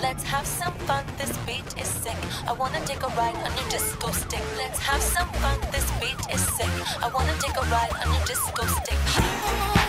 Let's have some fun, this beat is sick. I wanna take a ride on your disco stick. Let's have some fun, this beat is sick. I wanna take a ride on your disco stick.